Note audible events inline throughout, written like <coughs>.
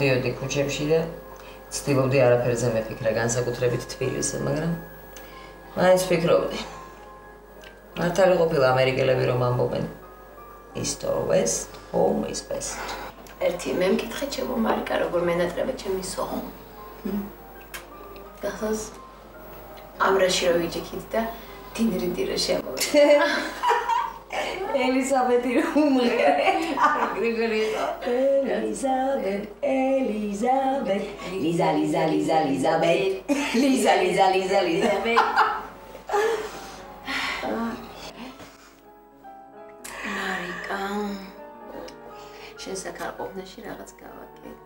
დავდიოდი ქუჩებში და ცდილობდი არაფერზე მეფიქრა, განსაკუთრებით თბილისზე, მაგრამ მაინც ფიქრობდი. მართალი ყოფილა ამერიკელები რომ ამბობენ East or West, home is best. ერთი მე მკითხე ჩემო მარიკა როგორ მენატრება ჩემი სოხო. გახსოვს ამრაში რო ვიჯექით და დინრიდი რო შემოვიდა. <laughs> ელიზაბეთი უმღერე. გრიგორიო. ელიზაბეთ, ელიზაბეთ, ლიზა, ლიზა, ლიზა, ლიზაბეთ. ლიზა, ლიზა, ლიზა, ლიზაბეთ. მარიკა. შენ საქარყოფნაში რაღაც გავაკეთ.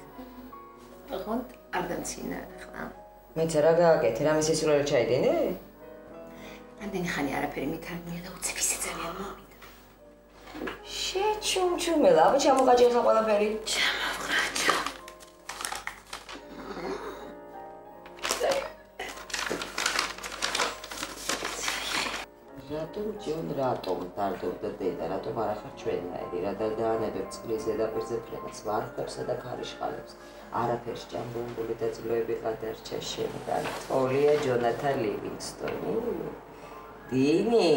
ოღონდ არ დამცინა ხა. მეც რა გააკეთე, რამე სისულელე ჩაიდინე? ამდენი ხანი არაფერი მithარნია და უცებ ისე ძალიან მომიდა. შეჩუმჩუმელა, აბა ჩამოყაჭე ხა ყველაფერი. ჩამოყაჭო. რატომ ჯონ რატომ დარდობდა დედა? რატომ არ ახარ ჩვენნაირი რა და დაანებებ წყლის ზედაპირზე ფრენას ვარხებსა და ქარიშხალებს? არაფერს ჭამბონგული და ძლოები გადარჩა შემგან თოლია ჯონათან ლივინგსტონი. დინი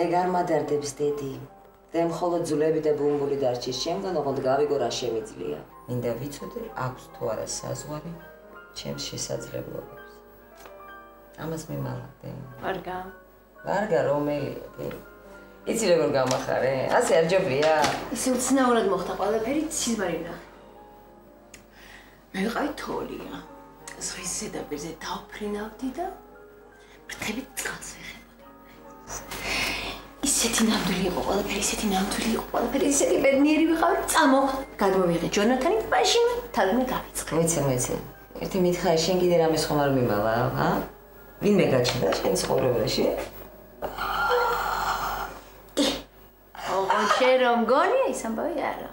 ეგ არ მადარდებს დედი და მხოლოდ ძლოები და ბუმბული დარჩის შემგან ოღონდ გავიგო რა შემიძლია მინდა ვიცოდე აქვს თუ არა საზღვარი ჩემს შესაძლებლობებს ამას მიმალადე. ვარგა. ვარგა რომელია? იცი როგორ გამახარე? ასე არ ჯობია? ისე უცნაურად მოხდა ყველაფერი ცისმარინა. მე ვიყავი თოლია. ზღვის ზედაპირზე დავფრინავდი და ფრთებით წყალს ვეხებოდი. ისეთი ნამდვილი იყო ყველაფერი, ისეთი ნამდვილი იყო ყველაფერი, ისეთი ბედნიერი ვიყავი, წამო. გადმოვიღე ჯონათანი და მაშინ თალმე გავიწყე. ვიცი, ვიცი. ერთი მითხარი, შენ კიდე რამე ხომ არ მიმალა, ჰა? ვინმე გაჩნდა შენ ცხოვრებაში? ოღონ შენ რომ გონია ის ამბავი არა.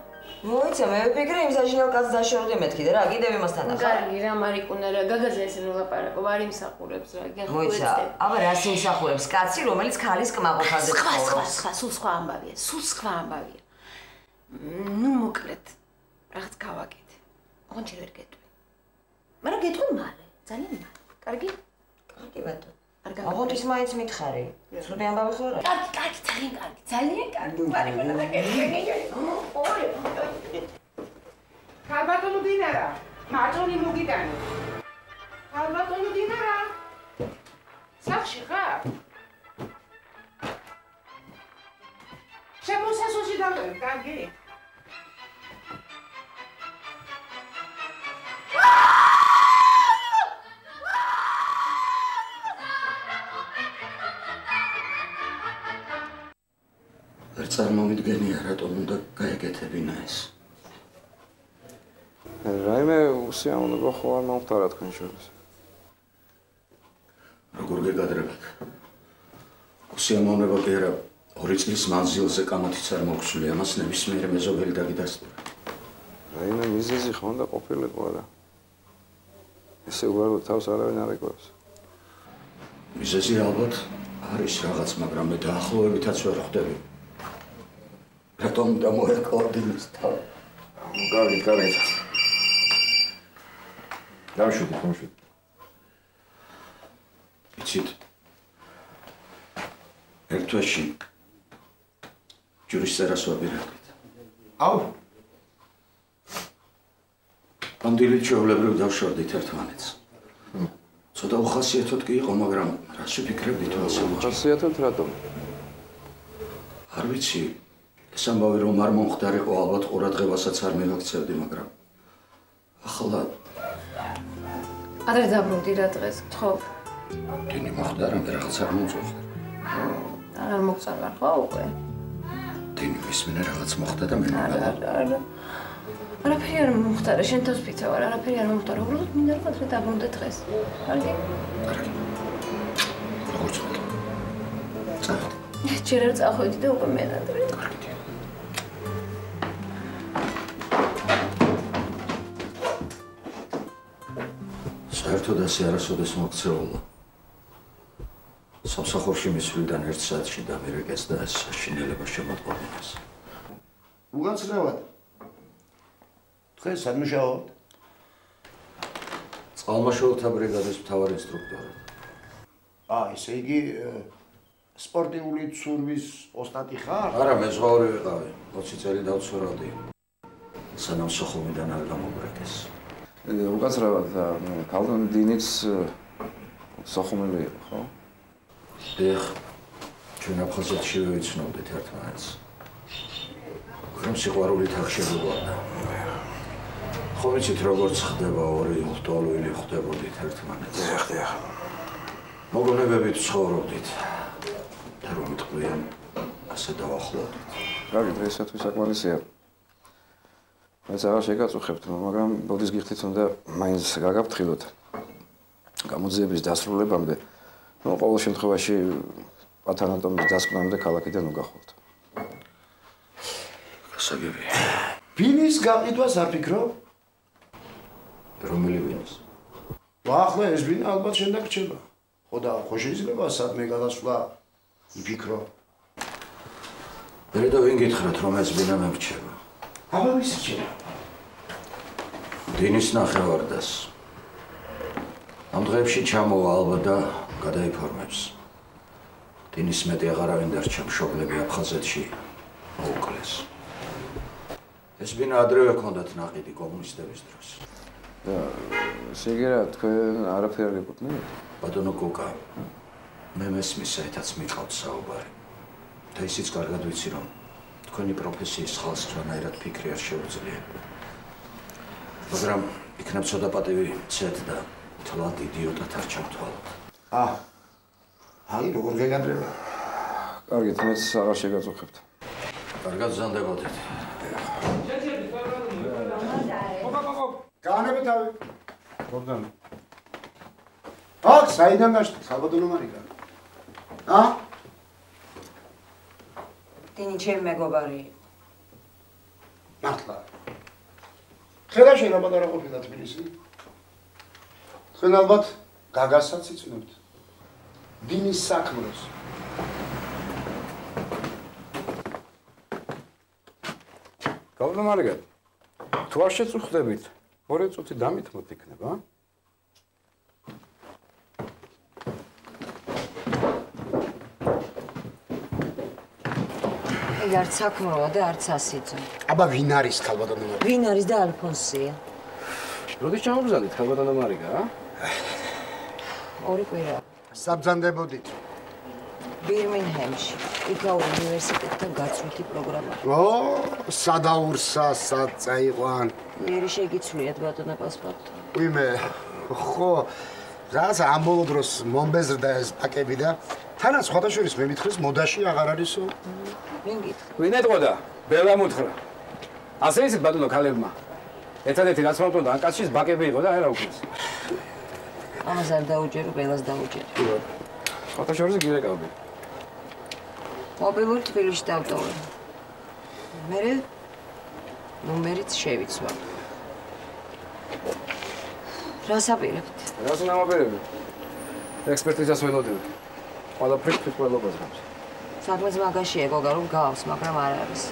მოიცა მე ვფიქრე იმ საშინელ კაცს დაშორდი მეთქი და რა კიდევ იმასთან ახლა. კარგი რა მარიკუნა რა გაგაზე ესე ნულაპარაკო არ იმსახურებს რა გეხუეცე. მოიცა აბა რა სიმსახურებს კაცი რომელიც ქალის კმაყოფაზე სხვა სხვა სხვა სულ სხვა ამბავია სულ სხვა ამბავია. ნუ მოკლედ რაღაც გავაკეთე. ოღონ შენ ვერ გეტყვი. მაგრამ გეტყვი მალე ძალიან მალე. კარგი? კარგი ბატონო. აღოთ ის მაინც მითხარი. ცუდი ამბავი ხო რა? კარგი, კარგი, ძალიან კარგი, ძალიან კარგი.ده და კარგი. ქალბატონო დინარა, მაჭონი მოგიტანე. ქალბატონო დინარა. სახში ხარ? შემოსასოში დავდე, კარგი? არ წარმომიდგენია რატომ უნდა გაეკეთებინა ეს. რაიმე უსიამოვნება ხო არ მომხდარა თქვენ შორის. როგორ გეგადრებათ? უსიამოვნება კი არა ორი წლის მანძილზე კამათიც არ მოგვსული ამას ნებისმიერ მეზობელი დაგიდასტურა. რაიმე მიზეზი ხო უნდა ყოფილიყო რა. ესე უბრალოდ თავს არავინ არ ეკოს. მიზეზი ალბათ არის რაღაც, მაგრამ მე დაახლოებითაც ვერ ხვდები. რატომ უნდა მოეკორდინოს თავი? კარგი. დავშვიდე, დავშვიდე. იცით? ერთვაში ჯურის წერას ვაბირებდით. აუ. ამდილი ჩვეულებრივ დავშვარდით ერთმანეთს. ცოტა უხასიათოდ კი იყო, მაგრამ რა შეფიქრებდით ასე? უხასიათოდ რატომ? არ ვიცი, ეს ამბავი რომ არ მომხდარიყო ალბათ ყურადღებასაც არ მივაქცევდი მაგრამ ახლა ადრე დაბრუნდი რა დღეს ხო დენი მომხდარა მე რაღაც არ მომწოხდა არ მოგწავა ხო უკვე? დენი მისმინე რაღაც მოხდა და მე არა არა არაფერი არ მომხდარა შენ თავს ფიცავარ არაფერი არ მომხდარა. უბრალოდ მინდა რომ ადრე დაბრუნდე დღეს. კარგი? კარგი. წავედი წავედი ჯერ არ წავედი და უკვე მენადრე კარგი საერთოდ ასე არასოდეს მოგცეულა. სამსახურში მისვლიდან ერთ საათში დამირეკეს და ეს საშინელება შემოწყობინეს. უგანცნევად. დღეს სადმუშაობ? წყალმაშველთა ბრიგადის მთავარი ინსტრუქტორი. აა, ესე იგი სპორტიული ცურვის ოსტატი ხარ? არა, მე ზღაური ვიყავი. 20 წელი დავცურავდი. სანამ სოხუმიდან არ გამობრეკეს. უკაცრავად და კალდონ დინიც სოხუმელი იყო, ხო? დიახ. ჩვენ აფხაზეთში ვიცნობდით ერთმანეთს. ხომ სიყვარულით აღშეგობოდა. ხო ვიცით როგორც ხდება ორი ლტოლვილი ხდებოდით ერთმანეთს. დიახ, დიახ. მოგონებებით ცხოვრობდით. და რომ თქვენ ასე დავახლოვდით. კარგი, დღეისათვის საკმარისია. მეც აღარ შეგაწუხებთ, მაგრამ ბოდის გიხდით უნდა მაინც გაგაფრთხილოთ. გამოძიების დასრულებამდე, ну, ყოველ შემთხვევაში პათანატომის დასკვნამდე ქალაქიდან უგახვალთ. გასაგები. ვინის გაყიდვას არ ფიქრობ? რომელი ვინის? ახლა ეს ვინ ალბათ შენ დაგრჩება. ხო და ხო შეიძლება სადმე გადასვლა იფიქრო. მერე და ვინ გითხრათ რომ ეს ვინა მერჩება? აბა ვის რჩება? დინის ნახევარდას. ამ დღეებში ჩამოვა ალბათ და გადაიფორმებს. დინის მეტი აღარავინ დარჩა მშობლები აფხაზეთში მოუკლეს. ეს ვინა ადრევე ჰქონდათ ნაყიდი კომუნისტების დროს. და შეგერა თქვენ არაფერ არ გეკუთვნით? ბატონო კოკა, მე მესმის საერთაც მიყავთ საუბარი. და ისიც კარგად ვიცი რომ თქვენი პროფესიის ხალხს ჩვენაირად ფიქრი არ შეუძლია. მაგრამ იქნებ ცოტა პატივი ცეთ და თლად იდიოტად არ ჩამთვალოთ. აა. აი როგორ გეგადრება? კარგით, მეც აღარ შეგაწუხებთ. კარგად ზანდებოდეთ. გაანები თავი. გორდან. აქ საიდან გაშთ საბადონო მარიკა? ა? დინი ჩემი მეგობარი. მართლა. ხედა შენ რა პატარა ყოფილა თბილისი? თქვენ ალბათ გაგასაც იცნობთ. დინის საქმროს. გავდომარგეთ. თუ არ შეწუხდებით, ორი წუთი დამithმოთ იქნება, ა? აი არც საქმროა და არც ასიძო. აბა ვინ არის ქალბატონო მარიკა? ვინ არის და ალფონსია? როდის ჩამოგზავნით ქალბატონო მარიკა, ორი კვირა. საბძანდებოდით. ბირმინჰემში. იქაურ უნივერსიტეტთან გაცვლითი პროგრამა. ო, სადაურსა, სად წაიყვან. მიერი შეგიცვლიათ ბატონო პასპორტი. ვიმე, ხო, რაღაც ამ ბოლო დროს მომბეზრდა ეს პაკები და თანაც სხვადასხვის მე მითხრის მოდაში აღარ არისო. ვინ გითხრა? ვინ ეტყოდა? ბელა მუთხრა. ასე ისეთ ბატონო ქალებმა. ერთადერთი რაც მომწონდა ან კაცშიც ბაკები იყო და არა უკეთეს. ამას არ დაუჯერო, ბელას დაუჯერო. ფოტოშორზე გირეკავდი. მობილური თბილისში დავტოვე. მე ნუმერიც შევიცვა. რას აპირებთ? რას უნდა მოპერები? ექსპერტიზას ველოდები. ყველაფერი თვითმფრინველობას გავს. საქმეც მაგაშია გოგა რომ გავს, მაგრამ არ არის.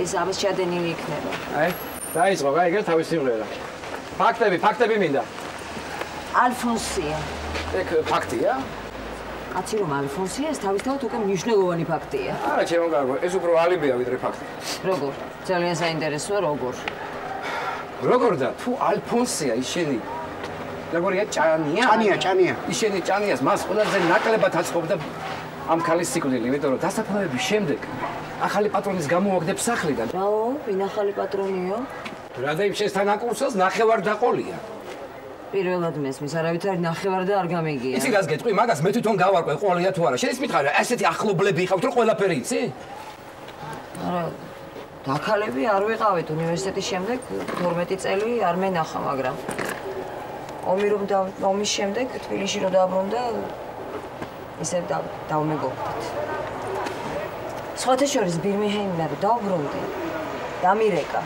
ეს ამის ჩადენილი იქნება. აი, დაიწყო, აი, ეგრე თავის სიმღერა. ფაქტები, ფაქტები მინდა. ალფონსია. ეგ ფაქტია? კაცი რომ ალფონსია ეს თავისთავად უკვე მნიშვნელოვანი ფაქტია. არა, ჩემო კარგო, ეს უფრო ალიბია ვიდრე ფაქტი. როგორ? ძალიან საინტერესოა როგორ. როგორ და თუ ალფონსია ისინი როგორია ჭანია? ჭანია, ჭანია. ისინი ჭანიას მას ყველაზე ნაკლებად აწყობდა ამ ქალის სიკვდილი, იმიტომ რომ დასაფლავების შემდეგ ახალი პატრონის გამოაგდებს სახლიდან. რაო, ვინ ახალი პატრონიო? რადგან შესთან აკურსოს ნახევარ დაყოლია. პირველად მესმის, არავითარი ნახევარ და არ გამიგია. იცი რას გეტყვი, მაგას მე თვითონ გავარკვე, ყოლია თუ არა. შენ ის მითხარ, ასეთი ახლობლები იყავთ, რომ ყველაფერი იცი? არა. დაქალები არ ვიყავით უნივერსიტეტის შემდეგ 12 წელი არ მენახა, მაგრამ ომი რომ და ომის შემდეგ თბილისში რომ დაბრუნდა ისე და დავმეგობრდით. სხვათა შორის ბირმინჰემიდან რომ დავბრუნდი, დამირეკა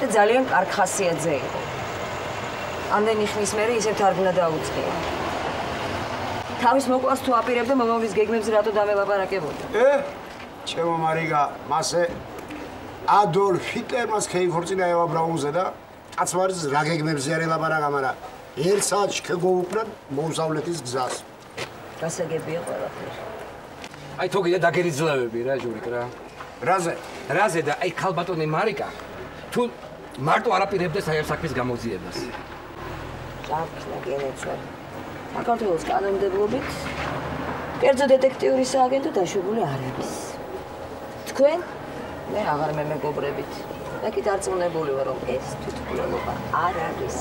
და ძალიან კარგ ხასიათზე იყო. ამდენი ხნის მერე ისევ თარგმნა დაუწყია. თავის მოკვას თუ აპირებდა მომავლის გეგმებზე რატო დამელაპარაკებოდა? ე, ჩემო მარიგა, მასე ადოლფ ჰიტლერმას ქეიფორწინა ევა ბრაუნზე და კაცმარის რა გეგმებზე არ ელაპარაკა, მაგრამ ერთ საათში ქეგოუბრად მოუსავლეთის გზას. გასაგებია ყველაფერი. აი თუ კიდე დაგერიძლევები რა ჟურიკ რა. რაზე? რაზე და აი ქალბატონი მარიკა თუ მარტო არაპირებდეს აი ამ საქმის გამოძიებას. ჭაფლა გენეცვა. საქართველოს კანონმდებლობით კერძო დეტექტიური სააგენტო დაშვებული არ არის. თქვენ მე აღარ მე მეგობრებით. და კი დარწმუნებული ვარ რომ ეს თვითმკვლელობა არ არის.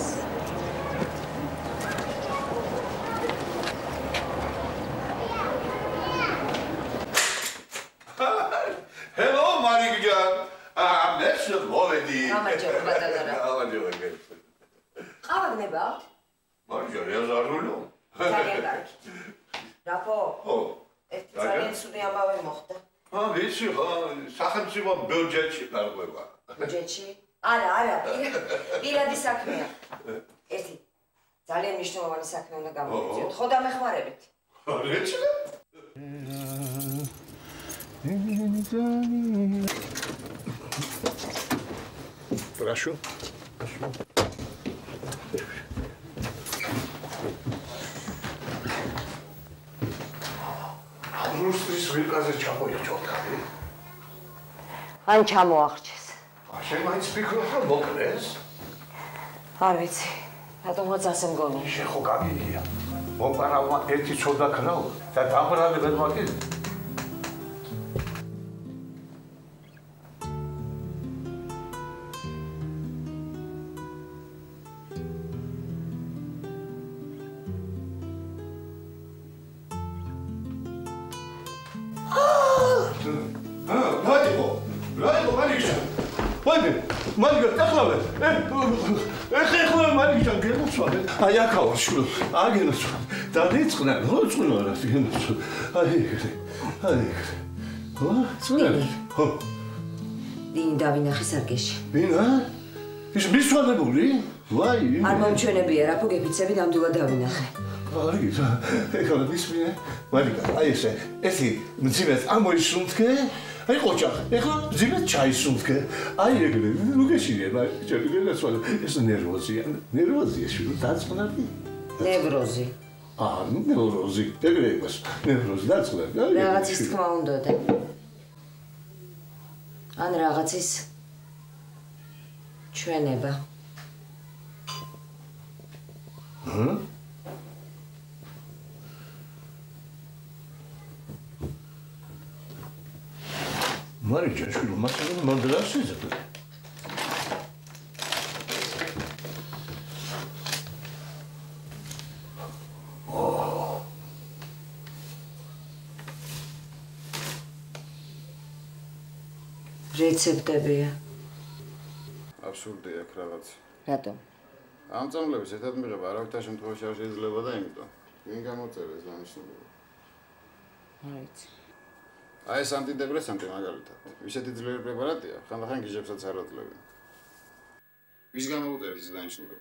Hello. Ah, net zo mooi გამარჯობა, ბატონო რა. გამარჯობა. ყავა გნებავთ? მარჯარი აზარულო. ძალიან კარგი. რაფო? ო. ერთი ძალიან ცუდი ამბავი მოხდა. ა ვიცი ხო, სახელმწიფო ბიუჯეტში გარღვევა. ბიუჯეტში? არა, არა, პირ- პირადი საქმეა. ერთი ძალიან მნიშვნელოვანი საქმე უნდა გამოვიძიოთ. ხო დამეხმარებით? რეჩი? პრაშო. რუსტრის ვირკაზე ჩამოიჭოდა. ან ჩამოახჩეს. ა შენ მაინც ფიქრობ რომ მოკლეს? არ ვიცი. რატომღაც ასე მგონი. შენ ხო გაგიგია. მოპარავმა ერთი ცოდა ქნაო და დაბრალე ვერ აი აქაო შულო. აგენოცვა. დადიწყნა, ხო წყნა რა გემოცვა. აი ეგრე. აი ეგრე. ხო? წყნა. ხო. დინი დავინახე სარგეში. ვინა? ის მისვალებული? ვაი. არ მომჩვენებია, რა ფოგეფიცები ნამდვილად დავინახე. კარგი, რა. ეხლა მისმინე. მარიგა, აი ესე. ესი მძიმეს ამოისუნთქე. აი ყოჭა, ეხლა მძიმეს ჩაისუნთქე. აი ეგრე. ნუ გეშინე, მაგრამ ჩემი გასვალე. ეს ნერვოზია. ნერვოზია შულო დაწყნები. ნევროზი. აა, ნევროზი. ეგრე იყოს. ნევროზი დაწყნები. აი. რაღაცის თქმა უნდა და ან რაღაცის ჩვენება. ჰა? მარიჯა, შულო, მასალა მანდრასიზა. რეცეპტებია. აბსურდი აქ რაღაც. რატომ? ამ წამლების ერთად მიღება არავითარ შემთხვევაში არ შეიძლება და იმიტომ. ვინ გამოწერეს დანიშნულება? არ ვიცი. აი ეს ანტიდეპრესანტი მაგალითად. ისეთი ძლიერი პრეპარატია, ხანდახან გიჟებსაც არ აძლევენ. ვის გამოუწერეს ეს დანიშნულება?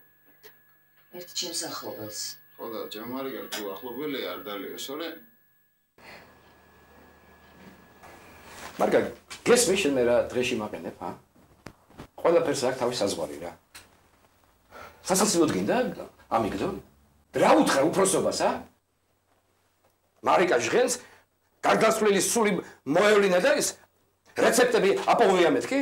ერთ ჩემს ახლობელს. ხო და ჩემ მარიგა თუ ახლობელი არ დალიოს, ორი? მარგა, გესმის შენ მე რა დღეში მაყენებ, ჰა? ყველაფერს აქვს თავის საზღვარი რა. სასაცილოდ გინდა ამიგდო? რა უთხრა უფროსობას, ა? მარიკა ჟღენს გარდაცვლილი სული მოევლინა და ის რეცეპტები აპოვია მეთქი?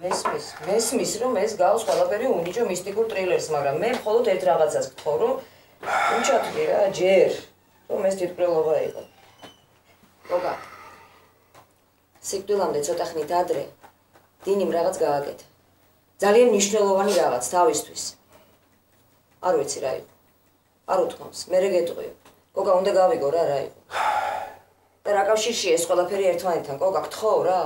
მესმის, მესმის რომ ეს გავს ყველაფერი უნიჭო მისტიკურ ტრილერს, მაგრამ მე მხოლოდ ერთ რაღაცას გთხოვ, რომ უჩათვი რა, ჯერ, რომ ეს თვითმკვლელობა იყო. გოგა. სიკვდილამდე ცოტა ხნით ადრე დინიმ რაღაც გააკეთა. ძალიან მნიშვნელოვანი რაღაც თავისთვის. არ ვიცი რა იყო. არ უთქვამს, მე რეგეტყვი. გოგა უნდა გავიგო რა რა იყო. და რა კავშირშია ეს ყველაფერი ერთმანეთთან? გოგა, გთხოვ რა.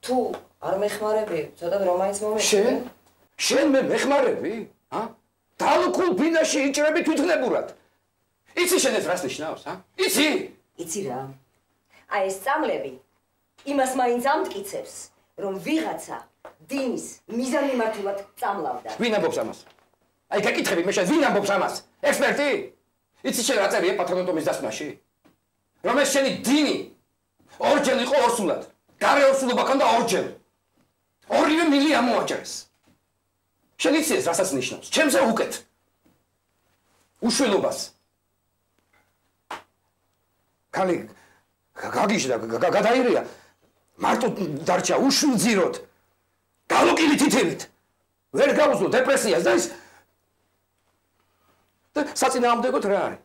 თუ არ მეხმარები, ცოტა რომ მაინც მომეწე. შენ? შენ მე მეხმარები? ჰა? დალუქულ ბინაში იჭრები თვითნებურად. იცი შენ ეს რას ნიშნავს, ჰა? იცი? იცი რა. აი ეს წამლები იმას მაინც ამტკიცებს, რომ ვიღაცა დინის მიზანმიმართულად წამლავდა. ვინ ამბობს ამას? აი გაკითხები მე შენ ვინ ამბობს ამას? ექსპერტი? იცი შენ რა წერია პატრონატომის დასმაში? რომ ეს შენი დინი ორჯერ იყო ორსულად. გარე ორსულობა ქონდა ორჯერ. ორივე მილი ამოაჭრეს. შეგიცეს რასაც ნიშნავს? ჩემზე უკეთ. უშველობას. კალი გაგიშდა გადაირია. მარტო დარჩა უშვილძიროთ. გალოკილი თითებით. ვერ გავუსლო დეპრესიას და ის საწინააღმდეგოდ რა არის?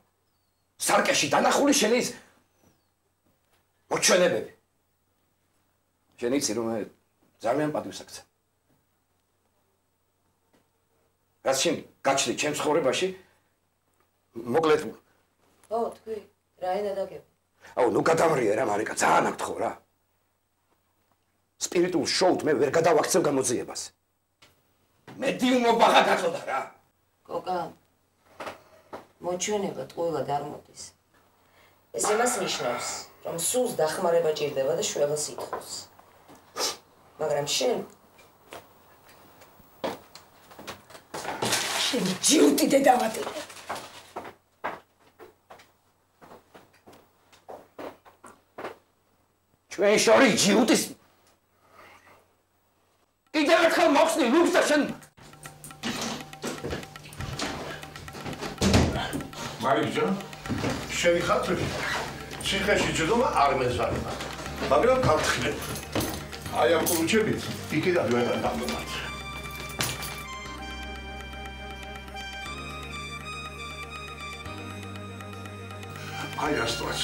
სარკეში დანახული შენი ის მოჩვენებები. შენ იცი რომ ძალიან პატივსაცემ. რაც შენ გაჩნდი ჩემს ხოვრებაში მოკლედ ო თქვი რა ენა დაგებ აუ ნუ გადამრიე რა მარიკა ძალიან აქ თქო რა. სპირიტულ შოუთ მე ვერ გადავაქცევ გამოძიებას. მედიუმობა გაწოდა რა. კოკა მოჩვენება ტყუილად არ მოდის ეს იმას ნიშნავს რომ სულს დახმარება ჭირდება და შველას ითხოვს. მაგრამ შენ შენ ჯიუტი დედავატი ჩვენ შორი ჯიუტის კიდევ ერთხელ მოხსნი ლუქს და შენ მარიჯო შენი ხათრი ციხეში ჯდომა არ მეზარება მაგრამ გავთხილებ აი ამ კრუჩებით იქიდან ვეღარ დამომართ აი ასწორს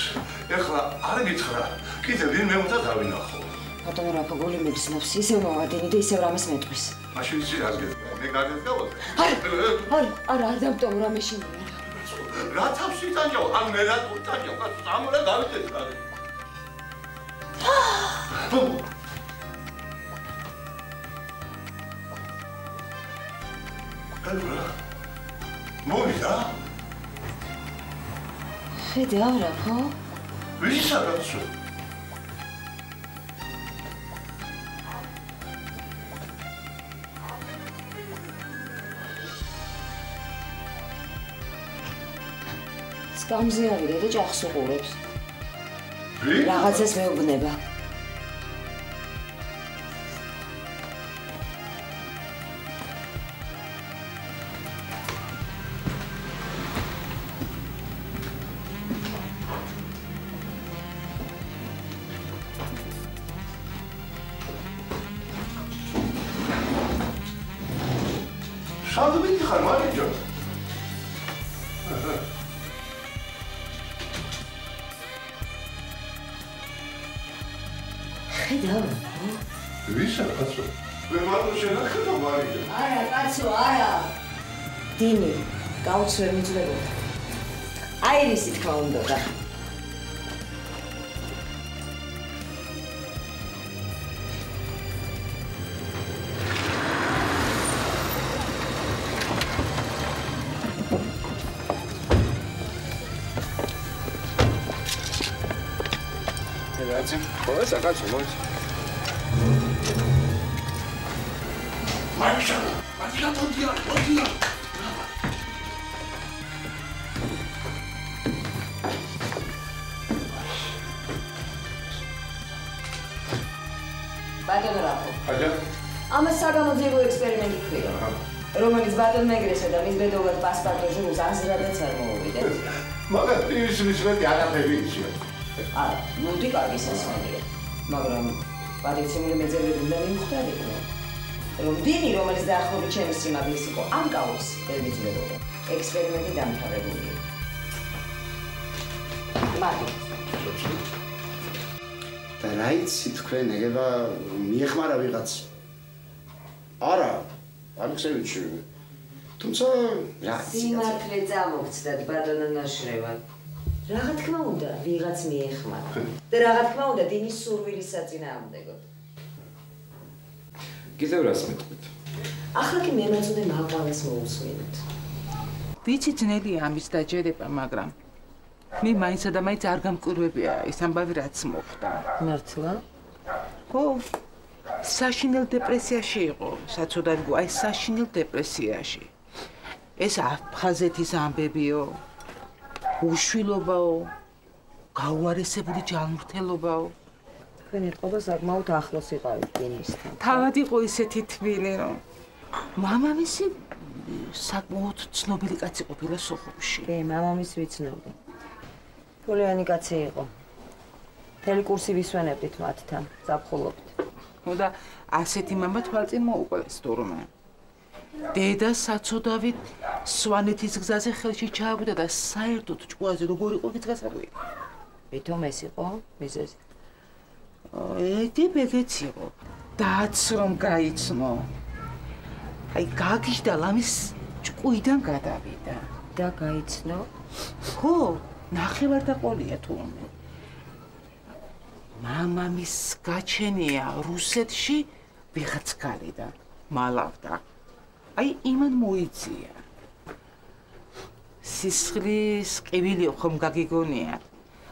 ეხლა არ გითხრა კიდე ვინმე უნდა დავინახო. ბატონო რა გოლი მიგზნობს ისევ მოვადინი და ისევ რამეს მეტყვის. მაშინ ისი რას გეტყვი მე გაგედგავოდ არა არა არა არ დავტოვ რა მეშინია რა თავს იტანჯო ან მე რა უტანჯო სამურა გავიდეთ რა კალა მოვიდა ხედე არა ხო ვისადაც გამზიარდა და ჭახს უყურებს. რაღაცას მეუბნება გაუცვე მიძლებოდა აირისი თქმა უნდა და. რაიცი ყველა საკაცო მოიც ბატონ მეგრესა და მის ბედovat პასპარტო ჟურს აზრადაც არ მოუვიდეთ მაგათ ის მისმეტი არაფერი ისია არა ნუდი კარგი სასმელია მაგრამ პატიციმული მეძებნები უნდა მიმხვდარიყვნენ. რომ დინი რომელიც დაახლოებით ჩემი სიმაგრის იყო ამ კაუს ვერ მიძლებოდა ექსპერიმენტი დამთავრებულია მაგრამ და რაიცი თქვენ ეგება მიეხმარა ვიღაც? არა ამხსევიჩი თუმცა რა სიმართლე წამოგცდათ ბატონო ნაშრევად რაღა თქმა უნდა ვიღაც მიეხმარა და რაღა თქმა უნდა დინის სურვილის საწინააღმდეგოდ კიდევ რას მეტყვით ახლა კი მე მეწოდე მაყვალეს მოусმინოთ ვიცი ძნელია ამის დაჯერება, მაგრამ მე მაინცა და მაინც არ გამკვირვებია ეს ამბავი რაც მოხდა. მართლა ხო? საშინელ დეპრესიაში იყო, საცოდად გო, აი საშინელ დეპრესიაში. ეს აფხაზეთის ამბებიო. უშვილობაო. გაუარესებული ჯანმრთელობაო. თქვენი ყობა საკმაოდ ახლოს იყავით დინისთან. თავად იყო ისეთი თბილი, რომ მამამისი საკმაოდ ცნობილი კაცი ყოფილა სოხუმში. კი, მამამის ვიცნობდი. ფულიანი კაცი იყო. მთელი კურსი ვისვენებდით მათთან, ზაფხულობით. ნუ და ასეთი მამა თვალწინ მოუყოლეს თურმე. დედა საწოდავით სვანეთის გზაზე ხელში ჩააგვიდა და საერთოდ ჭკუაზე როგორ იყო ის გასაკვირი. ვითომ ეს იყო მიზეზი? ედი ბეგეც იყო. დაც რომ გაიცნო. აი გაგიჟდა ლამის ჭკუიდან გადავიდა. და გაიცნო? ხო, ნახევარდაყოლია თურმე. მამამის გაჩენია რუსეთში ვიღაც ქალიდან მალავდა. აი იმან მოიწია. სისხლის ყივილი ხომ გაგიგონია?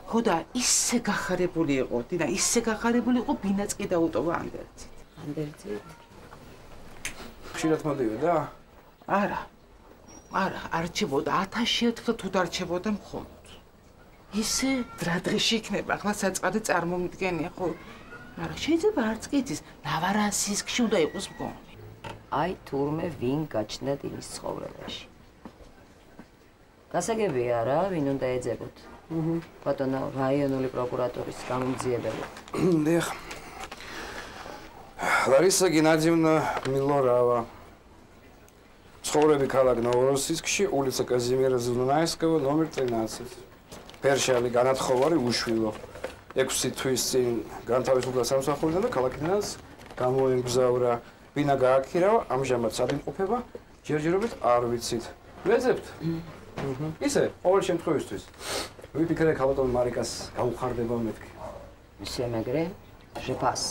ხო და ისე გახარებული იყო, დინა, ისე გახარებული იყო, ბინაც კი დაუტოვა ანდერძით. ანდერძით? ხშირად მოდიოდა? არა. არა, არჩებოდა 1000 ერთხელ თუ დარჩებოდა მხოლოდ. ისე რა დღეში იქნება, ახლა საწყადი წარმომიდგენია, ხო? არა, შეიძლება არც კი იცის, ნავარასის ქში უნდა იყოს მგონი. აი თურმე ვინ გაჩნდა დინის ცხოვრებაში. გასაგებია რა, ვინ უნდა ეძებოთ? აჰა. ბატონო, რაიონული პროკურატურის გამომძიებელი. <coughs> დიახ. ლარისა გენადიევნა მილორავა. ცხოვრები ქალაქ ნოვოროსისკში, улица Казимира Зунаевского, номер 13. პერშალი განათხოვარი უშვილო. 6 თვის წინ განთავისუფლდა სამსახურიდან და ქალაქიდან გამოემგზავრა. ბინა გააქირავა, ამჟამად სადიმყოფება, ჯერჯერობით არ ვიცით. ვეძებთ? აჰა. ისე, ყოველ შემთხვევისთვის. ვიფიქრე ქალბატონ მარიკას გაუხარდება მეთქი. ისე მეგრე, ჟეპას.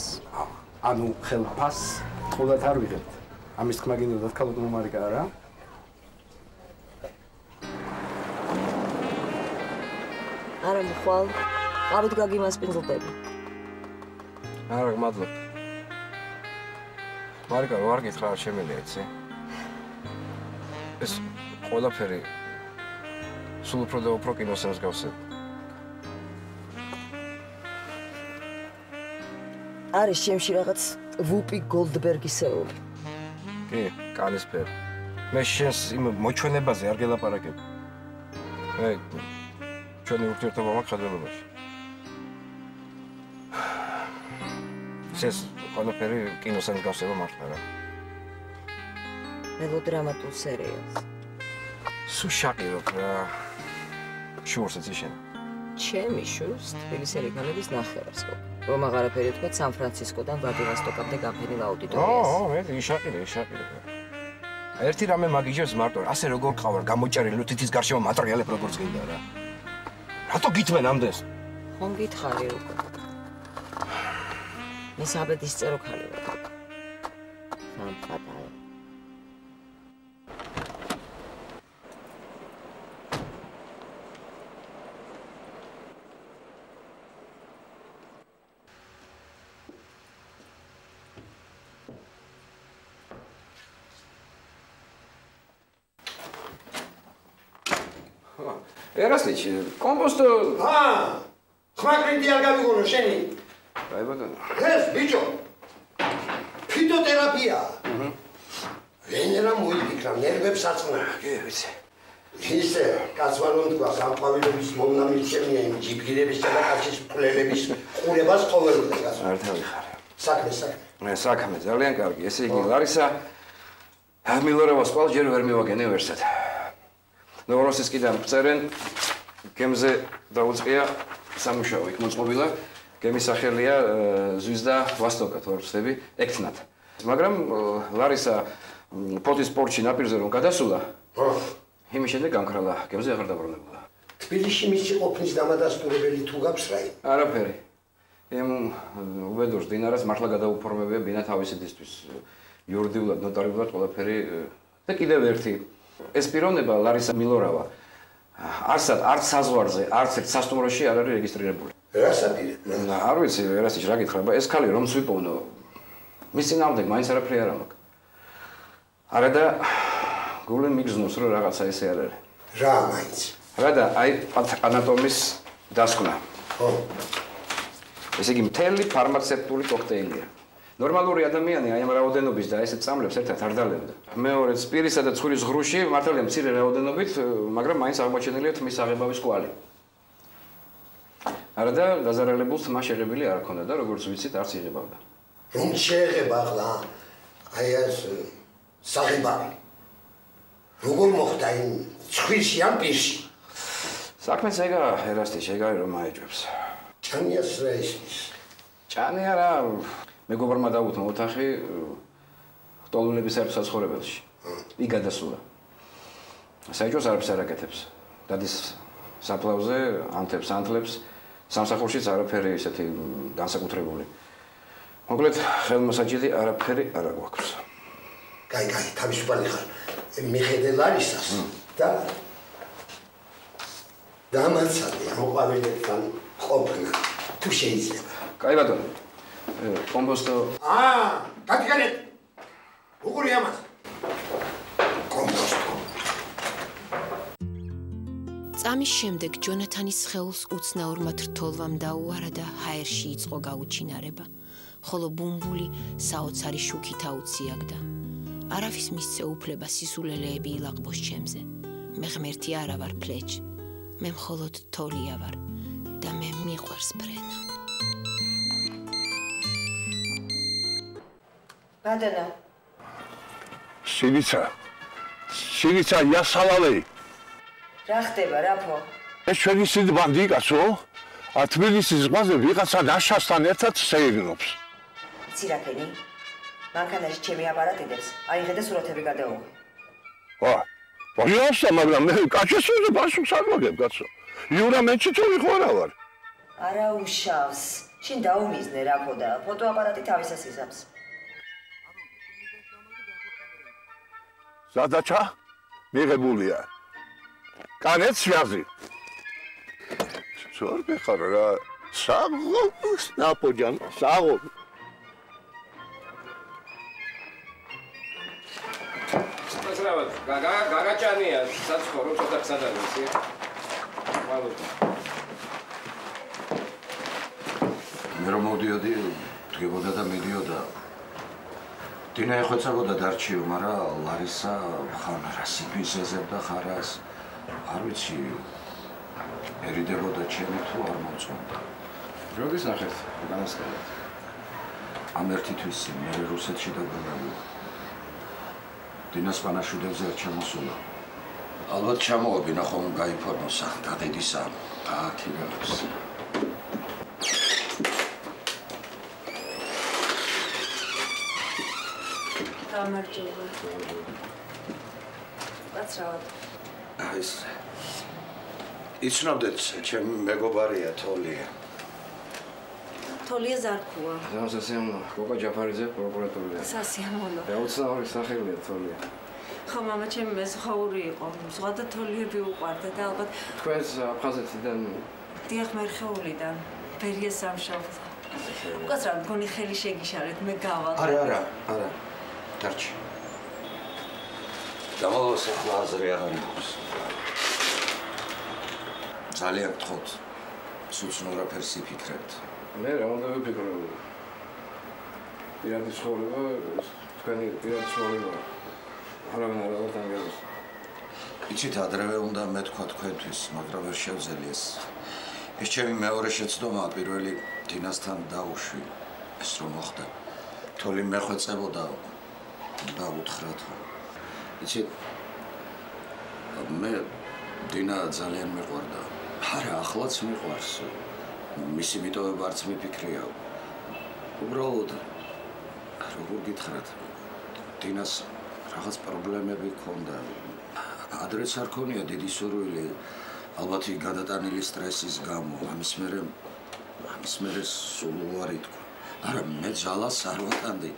ანუ ხელფას ყოველთ არ ვიღებთ. ამის თქმა გინდათ ქალბატონ მარიკა რა? არა მხვალ, ყავით გაგიმასპინძლდები. არა, მადლობ. მარიკა, რო არ გითხრა, არ შემიძლია, იცი? ეს ყველაფერი სულ უფრო და უფრო კინოს მსგავსებ. არის შემში რაღაც ვუპი გოლდბერგისეული. კი, კალისფერ. მე შენს იმ მოჩვენებაზე არ გელაპარაკებ. მე ჩვენი ურთიერთობა მაქვს ხადრებაში. <sighs> ეს ყველაფერი კინოს მსგავსება მართლა რა. მელოდრამატულ სერიალს. სულ შაყირობ რა. შურს ეცი შენ. ჩემი შურს თბილისელი გალების ნახევარს ხო. რომ აღარაფერი თქვა სან ფრანცისკოდან ვლადივოსტოკამდე გამფენილ აუდიტორიას. ო, მე იშაყირე, იშაყირე. ერთი რამე მაგიჟებს მარტო, ასე როგორ ყავარ გამოჭერილი ლუთითის გარშემო მატრიალებ როგორც გინდა რა. რატო გითმენ ამდენს? ხომ გითხარი უკვე. მე საბედის წერო ხალი ვარ. სამ პატარა. ერასლიჩი, კომპოსტო. აა! ხმა კრიტი არ გამიგონო შენი. აი ბატონო. ეს ბიჭო. ფიტოთერაპია. აჰა. ვენერა მოიფიქრა, ნერვებს აწნა. კი, ვიცი. ისე, კაცვალონ თქვა, სამყავილების მომნამირჩენია იმ ჯიბგირების და კაცის ფლელების ყურებას ყოველდღე გასა. არ თავიხარ. საქმე, საქმე. მე საქმე ძალიან კარგი. ესე იგი, ლარისა ამილორევას ყვალ ჯერ ვერ მივაგენე ვერსად. ნოროსისკიდან წერენ გემზე დაუწყია სამუშაო იქ მოწყობილა გემის სახელია ზვის და ვასტოკა თუ არ ვწდები ექთნათ მაგრამ ლარისა პოტის სპორტში ნაპირზე რომ გადასულა იმის შემდეგ გამქრალა გემზე აღარ დაბრუნებულა თბილისში მისი ყოფნის დამადასტურებელი თუ გაქვს რაი არაფერი. იმ უბედურს დინარას მართლა გადაუფორმებია ბინა თავისიდისთვის იურიდიულად ნოტარიულად ყველაფერი და კიდევ ერთი. ეს პიროვნება ლარისა მილორავა. არსად არც საზღვარზე, არც ერთ სასტუმროში არ არის რეგისტრირებული. რასაპირე? არ ვიცი, რასიც რა გითხრა, ეს ქალი რომ სვიპოვნო. მის წინამდე მაინც არაფერი არ ამაკ. არა და გული მიგზნოს რომ რაღაცა ესე არ არის. რა მაინც? რა და აი ანატომის დასკვნა. ხო. ესე იგი მთელი ფარმაცევტული კოქტეილია. ნორმალური ადამიანი აი ამ რაოდენობის და ესეთ წამლებს ერთად არ დალებდა. მეორე სპირისა და ცხვრის ღრუში მართალია მცირე რაოდენობით, მაგრამ მაინც აღმოჩენილია თმის აღებავის კვალი. არა და გაზარალებულს თმა შეღებილი არ ქონდა და როგორც ვიცით არც იღებავდა. რომ შეეხება ახლა აი ეს საღებავი როგორ მოხდა იმ ცხვირში ან პირში საქმეც ეგა ერასტი შეგარი რომ აეჯებს. ჩანიას რა ისის ჭანი არა მეგობრმა დაუთმო ოთახი ხტოლულების ერთ საცხოვრებელში. იქ გადასულა. არაფერს არ აკეთებს. დადის საფლავზე, ანთებს, ანთლებს. სამსახურშიც არაფერი ისეთი განსაკუთრებული. მოკლედ, ხელმოსაჭიდი არაფერი არ აქვს. კაი, კაი, თავისუფალი ხარ. მიხედელ არისას და დამაცადე მოყავილებთან ყოფნა. თუ შეიძლება. კაი ბატონო. კომბოსტო აა, დაგიგანეთ. უყური ამას. კომპოსტო. წამის შემდეგ ჯონათანის სხეულს უცნაურმა თრთოლვამ დაუარა და ჰაერში იწყო გაუჩინარება, ხოლო ბუმბული საოცარი შუქით აუციაგდა. არავის მისცე უფლება სისულელეები ილაყბოს ჩემზე. მე ღმერთი არა ვარ ფლეჩ. მე მხოლოდ თოლია ვარ და მე მიყვარს ფრენა. ბადანა, სინიცა სინიცა იასალავე რა ხდება, რაფო? ეს ჩვენი სიდბანდი კაცო ა თბილისის ზღვაზე ვიღაცა ნაშასთან ერთად სეირნობს იცი რა ქენი? მანქანაში ჩემი აპარატიდებს. აიღე და სურათები გადაუღე. ვა ვაიასა მაგრამ მე კაჩესოზე პასუხს არ მაგებ კაცო იურა მეჩი თუ ვიხარა ვარ არა უშავს. შენ დაუმიზნე რაფო და ფოტოაპარატი თავისას იზამს. სადაჩა მიღებულია კანეთ სიაზი ზორ ბეხარ რა. საღო ნაპოჯან საღო. სწორად გაგა გაგაჭანია საცხოვრო ცოტა ხსადარის ი მალოთ მე რომ მოდიოდი დგებოდა და მიდიოდა. დინა ეხვეწებოდა დარჩიო მაგრამ ლარისა ხან რასიფის ეზებდა ხარას არ ვიცი ერიდებოდა ჩემი თუ არ მოწონდა როგორ ნახეთ განასხვავებთ ამ ერთი თვისი მე რუსეთში დაბრუნებული. დინას პანაშუდებზე არ ჩამოსულა. ალბათ ჩამოვაბინა ხომ გაიფორმოსა დადედისა აკიბელებს გამარჯობა. კაცრავად. ეს იცნობდეთ ჩემი მეგობარია თოლია თოლია ზარქუა. დამსასემო გოგა ჯაფარიძე პროკურატურიდან სასიამოვნო. დაუცნაური სახელია თოლია ხო, мама ჩემი მეზღვაური იყო. ზღვა და თოლიები უყვარდა და ალბათ თქვენს აფხაზეთიდან დიახ მერხეულიდან. ბერია სამშობლო. უკაცრავად გონი ხელი შეგიშალეთ, მე გავალ. არა არა არა დარჩი გამალოს ახლა აზრი აღარ იყოს ძალიან გთხოვთ სულცნურ აფერს იფიქრებთ. მე რა უნდა ვიფიქრო პირადი ცხოვრება თქვენი პირადი ცხოვრება. არავინ არ აღარ დანგეროს იცით ადრევე უნდა მეთქვა თქვენთვის მაგრამ ვერ შევძელი ეს ეს ჩემი მეორე შეცდომაა პირველი დინასთან დაუშვი. ეს რომ მოხდა. თოლი მეხვეწებოდა და უთხრა თუ იცით მე დინა ძალიან მიყვარდა. არა ახლაც მიყვარს. მისი მიტოვება არც მიფიქრია. უბრალოდ როგორ გითხრათ დინას რაღაც პრობლემები ჰქონდა. ადრეც არ ქონია დიდი სურვილი ალბათ ის გადატანილი სტრესის გამო. ამის მერე ამის მერე სულ უარი თქვა. არა მე ძალას არ ვატანდი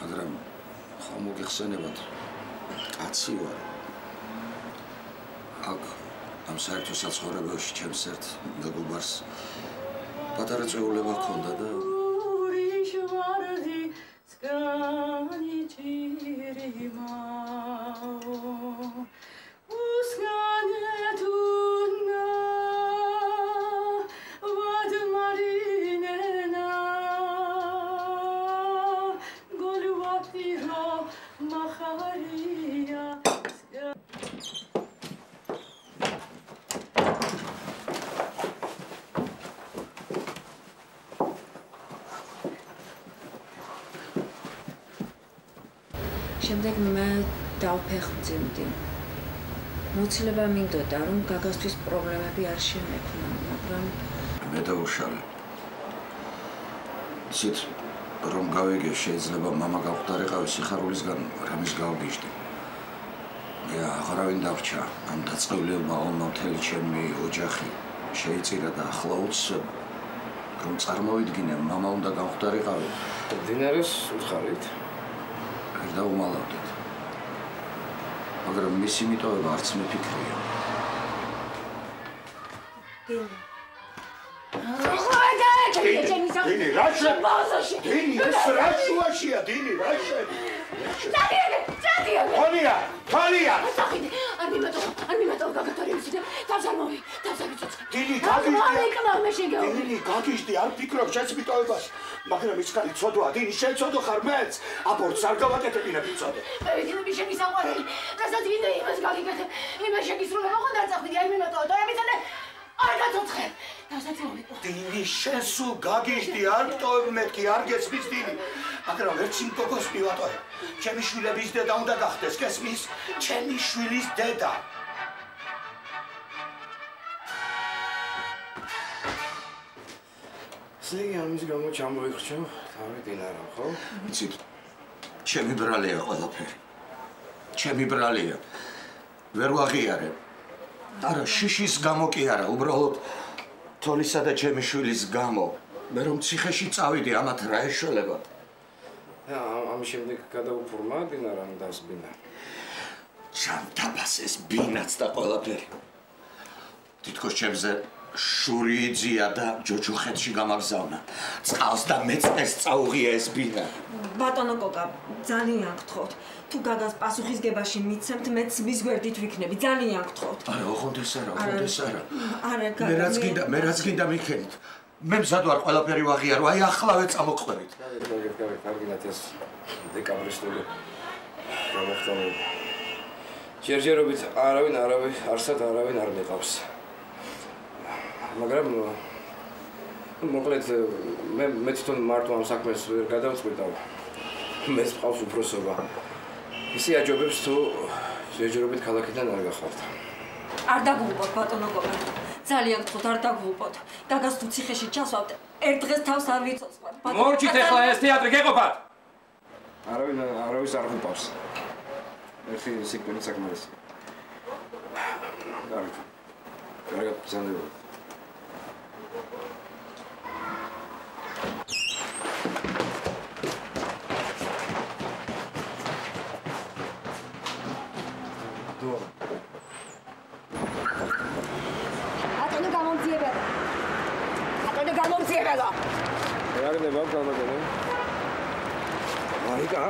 მაგრამ ხომ მოგიხსენებათ კაცი ვარ. აქ ამ საერთო საცხოვრებელში ჩემს ერთ მეგობარს პატარა წეულება ჰქონდა და შემდეგ მე დავფეხმძიმდი. მოცილება მინდოდა, რომ გაგასთვის პრობლემები არ შემექმნა, მაგრამ მე დავუშალე. ცით რომ გავიგე შეიძლება мама გავხდარიყავი სიხარულისგან რამის გავგიჟდი. მე აღარავინ დავრჩა ამ დაწყევლებმა ომმა მთელი ჩემი ოჯახი შეიწირა და ახლა უცებ რომ წარმოვიდგინე мама უნდა გავხდარიყავი დინარეს უთხარით არ დაუმალავდით მაგრამ მისი მიტოვება არც მეფიქრია დინი რა შე დინი ეს რა შუაშია დინი რა შე წადიე წადიე თოლია თოლია საყიდე არ მიმატო არ მიმატო გაგატორიუსი და დავსარმოვი დავსარმიწოც დინი გაგიჟდი არ ეკნა მე შეგეო დინი გაგიჟდი არ ფიქრობ შეც მიტოვებას მაგრამ ის ხალი ცოდვა დინი შეცოდო ხარ მეც აბორტს არ გავაკეთებინა ვიცოდე მე ვიცი შენი საყვარელი რასაც ვინდა იმას გაგიკეთებ იმას შეგისრულება ხო დაწახდი არ მიმატო და მიცადე არ გაწოცხე დინი შენ სულ გაგიჟდი არ მტოვებ მეთქი არ გესმის დინი. მაგრამ ერთ იმ გოგოს მივატოვე ჩემი შვილების დედა უნდა გახდეს გესმის? ჩემი შვილის დედა სლიგი ამის გამო ჩამოიხრჩო თავი დინარა ხო? ვიცით ჩემი ბრალია ყველაფერი. ჩემი ბრალია ვერ ვაღიარე. არა შიშის გამო კი არა უბრალოდ თოლისა და ჩემი შვილის გამო. მე რომ ციხეში წავიდი ამათ რა ეშველება? ა ამის შემდეგ გადაუფორმა დინარამ დასბინა ჩამთაბასეს ბინაც და ყველაფერი. თითქოს ჩემზე შური იძია და ჯოჯოხეთში გამაგზავნა წყალს და მეწყეს წაუღია ეს ბინა ბატონო კოკა, ძალიან გთხოვთ. თუ გაგას პასუხისგებაში მიცემთ, მეც მის გვერდით ვიქნები. ძალიან გთხოვთ. არა ოღონდეს არა ოღონდეს არა არა, გაგა. მე რაც გინდა მე რაც გინდა მიქენით მე მზად ვარ ყველაფერი ვაღიარო აი ახლავე წამოყვებით კარგი კარგი კარგინათ ეს დეკაბრისტული გამოხდომები ჯერჯერობით არავინ არავინ არსად არავინ არ მეყავს მაგრამ მოკლედ მე მე თვითონ მარტო ამ საქმეს ვერ გადავწყვიტავ. მეც ყავს უფროსობა. ისე აჯობებს თუ ჯერჯერობით ქალაქიდან არ გახართ. არ დაგულყოთ ბატონო კოკა. ძალიან გთხოვთ, არ დაგულყოთ. გაგას თუ ციხეში ჩასვავთ, ერთ დღეს თავს არ ვიცოცხლებ. ბატონო, მორჩით ახლა ეს თეატრი გეყოფათ! არავინ არავის არ ხუპავს ერთი სიკვდილი საკმარისი. <sighs> კარგი კარგად ბრძანდება რა გნება გამოგონე მარიკა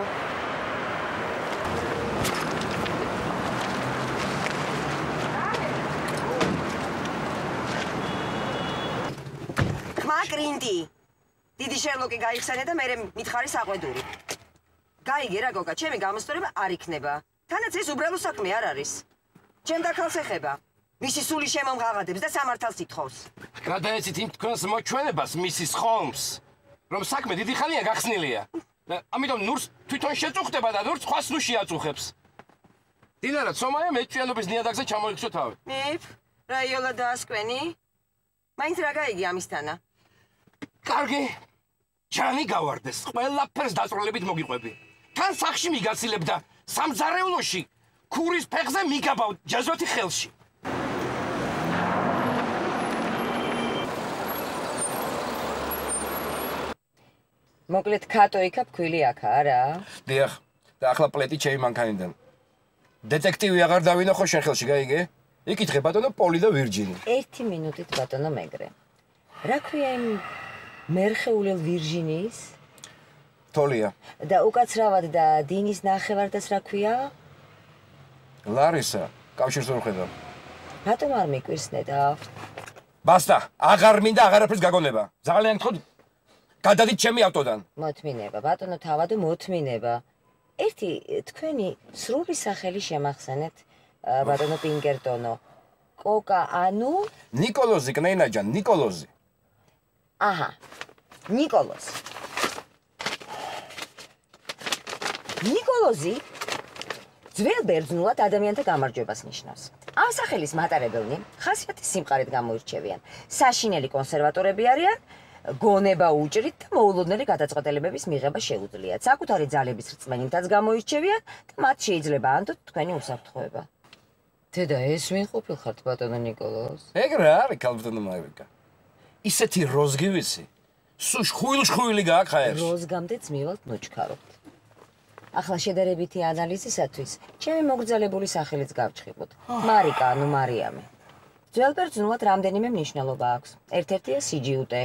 ხმა კრინდი. დიდი შერლოკი გაიხსენე და მე მითხარი საყვედური. გაიგე რა გოგა, ჩემი გამოსწორება არ იქნება. თანაც ეს უბრალო საქმე არ არის. ჩემ დაქალს ეხება. მისი სული შემომღაღადებს და სამართალს ითხოვს. გადაეცით იმ თქვენს მოჩვენებას მისის ხოლმს რომ საქმე დიდი ხანია გახსნილია. და ამიტომ ნურს თვითონ შეწუხდება და ნურს სხვას ნუ შეაწუხებს. დინარა ცომაა მეჭიანობის ნიადაგზე ჩამოიქცო თავი. მიფ, რაიოლა დაასკვენი? მაინც რა გაიგე ამისთანა? კარგი ჯანი გავარდეს ყველაფერს დაწროლებით მოგიყვები. თან სახში მიგაცილებ და სამზარეულოში ქურის ფეხზე მიგაბავ ჯაზოთი ხელში მოკლედ კატო იქა ფქვილი აქა, არა? დიახ და ახლა პლეტი ჩემი მანქანიდან დეტექტივი აღარ დავინახო შენ ხელში გაიგე იკითხე ბატონო პოლი და ვირჯინი ერთი მინუტით ბატონო მეგრე. რა ქვია იმ მერხეულელ ვირჟინის თოლია და უკაცრავად და დინის ნახევარდას რა ქვია? ლარისა კავშირს ვერ ხედავ რატომ არ მიკვირსნედა? ბასტა აღარ მინდა აღარაფერს გაგონება ძალიან გთხოვ გადადით ჩემი ავტოდან მოთმინება, ბატონო თავადო მოთმინება. ერთი თქვენი სრული სახელი შემახსენეთ, ბატონო პინგერტონო. კოკა ანუ ნიკოლოზი კნეინაჯან ნიკოლოზი აჰა. ნიკოლოზი. ნიკოლოზი? ძველ ბერძნულად ადამიანთა გამარჯვებას ნიშნავს. ამ სახელის მატარებელნი ხასიათის სიმყარით გამოირჩევიან. საშინელი კონსერვატორები არიან, გონება უჭრით და მოულოდნელი გადაწყვეტილებების მიღება შეუძლიათ. საკუთარი ძალების რწმენითაც გამოირჩევიან და მათ შეიძლება ანდოთ თქვენი უსაფრთხოება. დედა, ეს ვინ ყოფილხართ ბატონო ნიკოლოზ? ეგ რა არის ქალბატონო მავრიკა? ისეთი როზგი ვიცი. სუ შხუილ-შხუილი გააკაებს. როზგამდე ძმივალთ ნოჩქარობთ. ახლა შედარებითი ანალიზისათვის ჩემი მოგრძელებული სახელიც გავჩხიბოთ. მარიკა, ანუ მარიამი. ძველბერძნულად რამდენიმე მნიშვნელობა აქვს. ერთ-ერთია სიჯიუტე,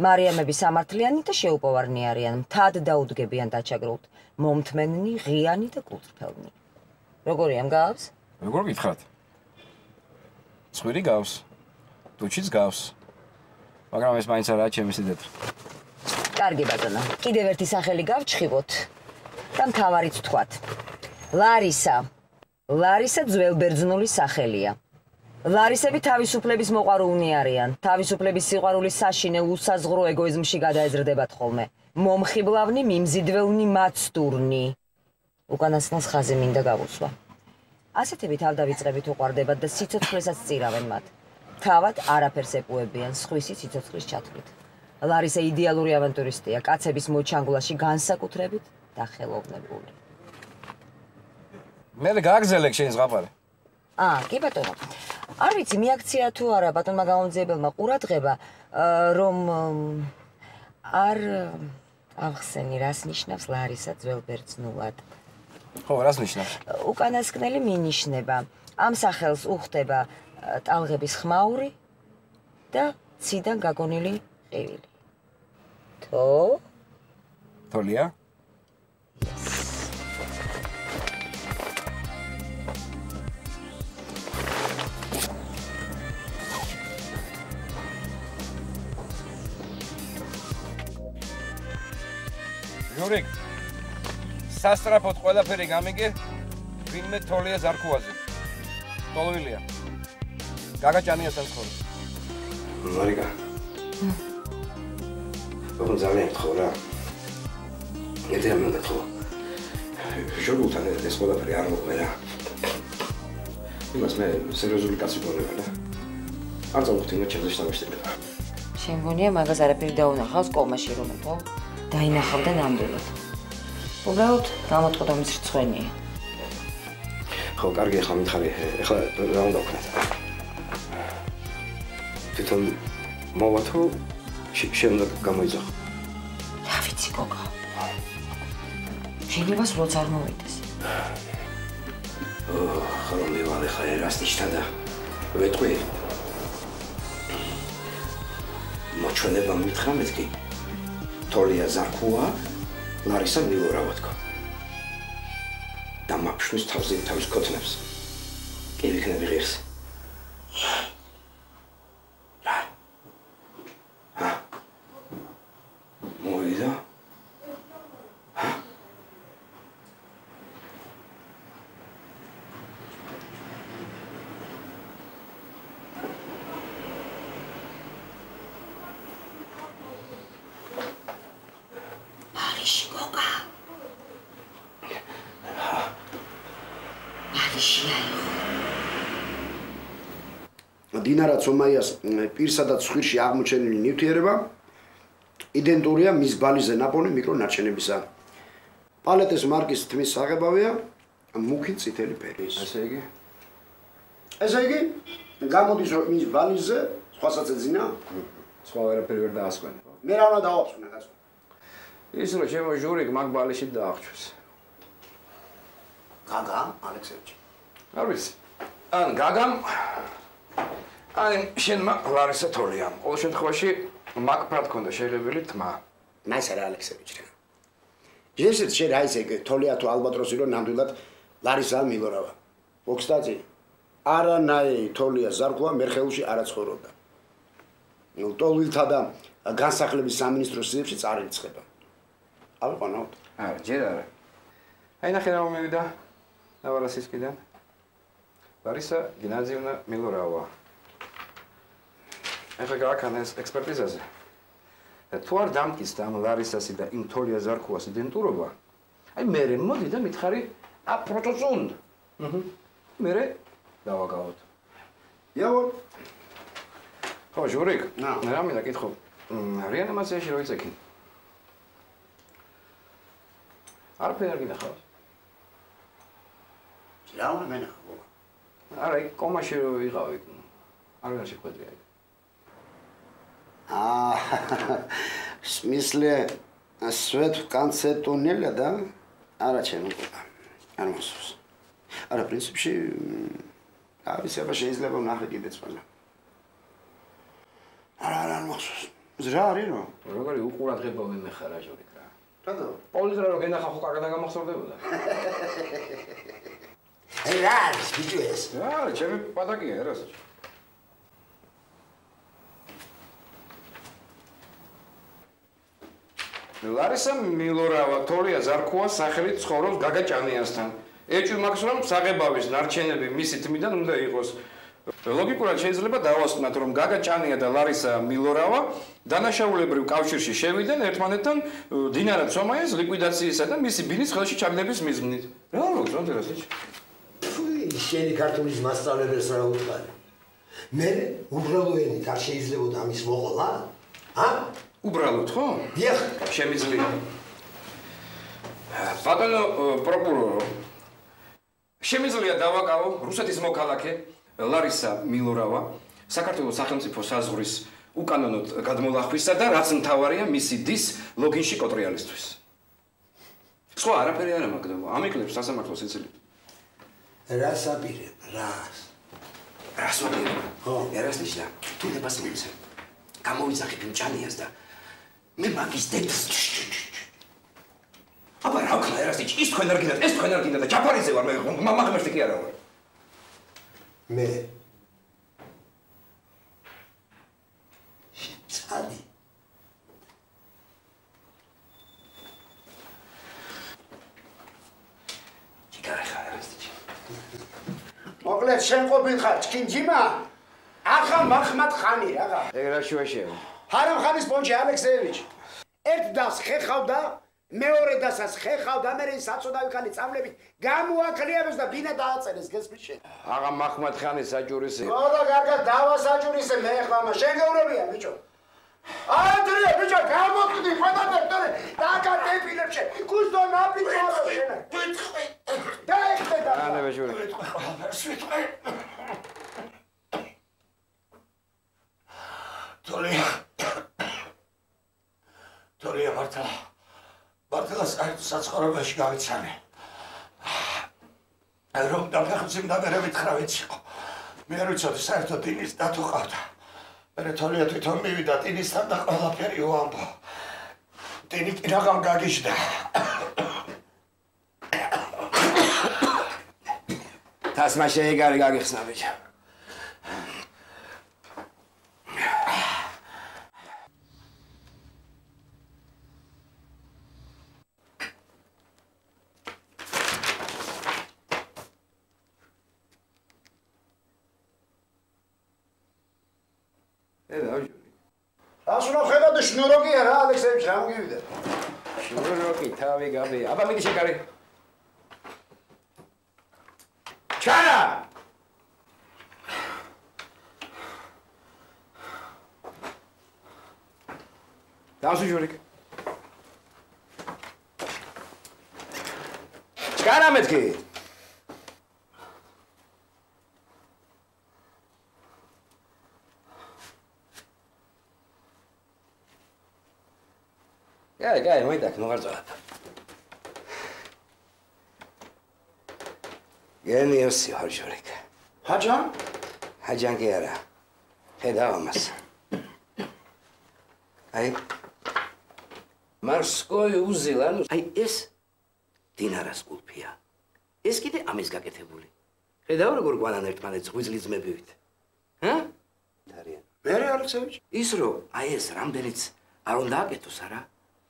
მარიამები სამართლიანი და შეუპოვარნი არიან, მთად დაუდგებიან დაჩაგროთ, მომთმენნი, ღიანი და კულტფელნი. როგორია მგავს? როგორ გითხრათ? ცხვირი გავს. ტუჩიც გავს. მაგრამ ეს მაინც არაა ჩემი სიდეთ. კარგი ბატონო, კიდევ ერთი სახელი გავჩხიბოთ და მთავარიც თქვათ. ლარისა. ლარისა ძველბერძნული სახელია. ლარისები თავისუფლების მოყარულნი არიან. თავისუფლების სიყვარულის საშინე უსაზღრო ეგოიზმში გადაეზრდებათ ხოლმე. მომხიბლავნი, მიმზიდველნი, მაცდურნი. უკანასკნელს ხაზი მინდა გავუსვა. ასეთები თავდავიწყებით უყარდებათ და სიცოცხლესაც წირავენ მათ. თავად არაფერს ეპუებიან სხვისი სიცოცხლის ჩათვლით. ლარისა იდეალური ავანტურისტია, კაცების მოჩანგულაში განსაკუთრებით და ხელოვნებული. მე გაგზელე შენ ზღაპარე. აა, კი ბატონო. არ ვიცი, მიაქცია თუ არა ბატონმა გამომძიებელმა ყურადღება, რომ არ აღხსენი რას ნიშნავს ლარისა ძველბერძნულად. ხო, რას ნიშნავს? უკანასკნელი მინიშნება. ამ სახელს უხდება ტალღების ხმაური და ციდან გაგონილი ყივილი. თო? თოლია? სასტრაფოდ ყველაფერი გამიგე ვინმე თოლია ზარქუაზე ტოლვილია გაგაჭანიასთან ხოლმე მარიკა ოღონ ძალიან ხო რა. მე ამბობ ხო ჟურგულთან ეს ყველაფერი არ მოყვე რა. იმას მე სერიოზული კაცი გონება რა. არ წავხვდი მე ჩემს შტაბში შენ გონია მაგას არაფერი დაუნახავს კომაში რომ თო დაინახავდა ნამდვილად. უბრალოდ გამოტყდა მის რცხვენია. ხო, კარგი, ხო, მითხარი, ეხლა რა უნდა ვქნათ? თვითონ მოვა თუ უნდა გამოიძახო? რა ვიცი, გოგო. შეიძლება სულაც არ მოვიდეს. ხოლმე მე ვალე ხა ერას ნიშნა და ვეთყვი. მოჩვენება მითხრა მეთქი. თოლია ზარქუა ლარისა მილორავა თქო და მაფშვის თავზე თავის ქოთნებს. კი ვიქნები ღირს დინარა ცომაიას პირსა და ცხვირში აღმოჩენილი ნივთიერება იდენტურია მის ბალიზე ნაპოვნი მიკრონარჩენებისა. პალეტეს მარკის თმის საღებავია მუქი წითელი ფერი. ესე იგი? ესე იგი, გამოდის რომ მის ბალიზე სხვასაც ეძინა? სხვა ვერაფერი ვერ დაასვენ. მე რა უნდა დავაფსვნე გასო? ის რომ ჩემო ჟურიკ მაგ ბალიში დაახჩვეს. გაგა, ალექსეევიჩი. არ ვიცი. ან გაგამ აი შენ ლარისა თოლია. ყოველ შემთხვევაში მაგფრად ქონდა შეღებილი თმა. მასა რა ალექსეევიჩი რა. ჯესეთ შენ აი ესე თოლია თუ ალბატროსი რომ ნამდვილად ლარისა მილორავა. ოქსტაძი არანაი თოლია ზარქვა მერხეულში არ აცხოვრობდა. ნუ ტოლვილთა და განსახლების სამინისტროს სიებში წარიცხება. ავიყვანოთ. არა, ჯერ არა. აი ნახე რა მომივიდა. ნავარასისკიდან. ლარისა გიმნაზიუმნა მილორავა. ახლა გააკანეს ექსპერტიზაზე. და თუ არ დამკის და ამ ლარისასი და იმ თოლია ზარქუას იდენტურობა, აი მე მოდი და მითხარი ა პროცესუნ. აჰა. მერე დავაგავოთ. იავო. ხო, ჟურიკ. ნა. რა მინდა კითხო. რეანიმაციაში რო იცექი. არაფერი არ გინახავს. რა უნდა მენახო? არა, კომაში რო ვიყავი. არ ვარ შეხვედრი აი. А, в смысле, свет в конце туннеля, да? არა ჩემო კუპა. არ მოსულს. არა, პრინციპში ავისება შეიძლება ვნახე კიდეც ყველა. არა, არა, არ მოსულს. ზრა არის რო? როგორი უყურადღება ვიმეხარა ჟურიკ რა. რატო? პოლიზრა რო გენახა ხო კარგად გამახსოვდებოდა. <laughs> აი რა არის ბიჭო ეს? რა, ჩემი პატაკია რასაც. ლარისა მილორავა თორია ზარქოა სახელით ცხოვრობს გაგა ჭანიანსთან. ეჭვი მაქვს რომ საღებავის ნარჩენები მისი თმიდან უნდა იყოს. ლოგიკურად შეიძლება დავასკვნათ რომ გაგა ჭანია და ლარისა მილორავა დანაშაულებრივ კავშირში შევიდნენ ერთმანეთთან დინარა ცომაის ლიკვიდაციისა და მისი ბინის ხელში ჩაგდების მიზნით. რა რომ დერასიჩ? ფუი, შენი ქართულის მასწავლებელს რა უთხარი? მე უბრალო ენით არ შეიძლებოდა ამის მოყოლა? ა? უბრალოდ ხო? დიახ, შემიძლია. ბატონო პროკურორო. შემიძლია დავაკავო რუსეთის მოქალაქე ლარისა მილორავა საქართველოს სახელმწიფო საზღვრის უკანონოდ გადმოლახვისა და რაც მთავარია მისი დის ლოგინში კოტრიალისთვის. სხვა არაფერი არ მაგდო. ამიკლებს სასამართლოს იცილებ. რას აპირებ? რას? რას ვაპირებ? ხო, ერას ნიშნა. თუ დებას მიცე. გამოვიძახებ იმ ჭანიას და მე მაგის დედას აბა რა ვქნა ერას ის თქვენ არ გინდათ ეს თქვენ არ გინდათ და ჯაფარიზე ვარ მე მამა ღმერთი კი არა ვარ. მე ერას მოკლედ შენ ყოფილ ხარ ჩქინჯიმა? ახა მახმად ხანი რაღა. ეგ რა შუაშია ჰარამ ხანის პონჩი ალექსეევიჩი. ერთ დას ხეხავდა, მეორე დასას ხეხავდა, მე საწოდავი ხანი წამლებით გამოაკლიავეს და ბინა დააწერეს გესმის შენ. აღა მაჰმად ხანის საჯურისი გოდა კარგად დავასაჯურისე მე ხლამა შეგეურებია ბიჭო. ანდრია ბიჭო გამოკდი ყველა დექტორე დაგატეპილებ შენ. გუსტო ნაპიჭარო შენ. ვიტყვი. და. ანა ბეჟური სვიტყვი. თოლია. თოლია მართლა. მართლა საერთო საცხოვრებელში გავიცანე. რომ დაფეხმძიმ დაბერებით ხრავიც იყო. მე არ ვიცოდი საერთო დინის დათო ყავდა. მე თოლია თვითონ მივიდა დინისთან და ყველაფერი უამბო. დინი კი რაღამ გაგიჟდა. <coughs> თასმა შეეგარი გაგიხსნა ბიჭო ასუნა ხედავ და შნუროკია რა ალექსეევიჩ რა მოგივიდა. შნუროკი თავი გაბი აბა მიდი შეკარი. ჩარა დავსუ ჟურიკ ჩარა მეთქი. გაი გაი მოიდაკ მოღარწოლა გენიოსი ვარ ჟურიკ ჰაჯან? ჰაჯან კი არა. ხედავ ამას. აი. მარსკოი უზილანო აი ეს დინარას კულფია ეს კიდე ამის გაკეთებული. ხედავ როგორ გვანან ერთმანეთს ღვიძლი ძმებივით? ჰა? დარიან. მე ალექსეევიჩ ის რო აი ეს რამდენიც არ უნდა აკეთოს არა?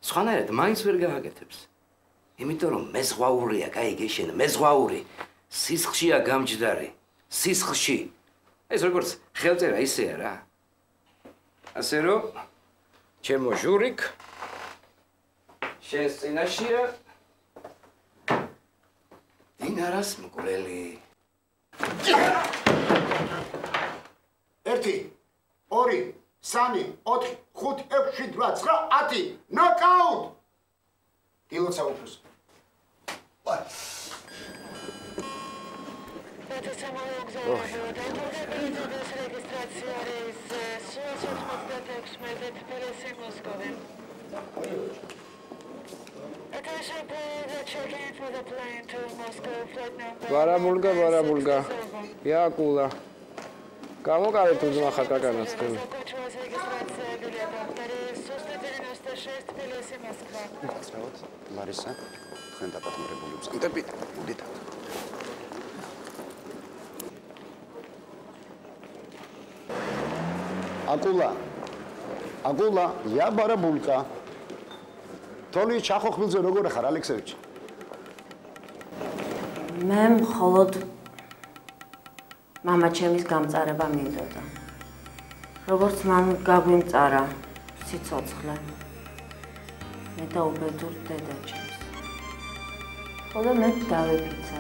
სხვანაირად მაინც ვერ გააკეთებს. იმიტომ რომ მეზღვაურია კაი გეშენ მეზღვაური სისხლშია გამჯდარი. სისხლში. ეს როგორც ხელწერა ისეა რა. ასე რომ ჩემო ჟურიკ შენს წინაშია დინარას მკვლელი. 1 2 3 4 5 6 7 8 9 ნოკაუტ დილოცა უფროს ვარაბულგა ვარაბულგა იაკულა. გამოკარეთ უძმა ხაკაკანას ხელი გასწრებთ ლარისა თქვენ დაპატიმრებული ვსკდები მოდით აკულა აკულა ია ბარაბულკა თოლი ჩახოხმილზე როგორ ხარ ალექსეევიჩი მე მხოლოდ мама ჩემის გამწარება მინდოდა. როგორც მან გაგვიმწარა სიცოცხლე. მე და უბედურ დედა ჩემს. ხოლო მე დავეფიცა.